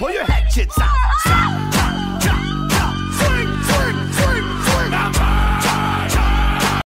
Pull your head shits out.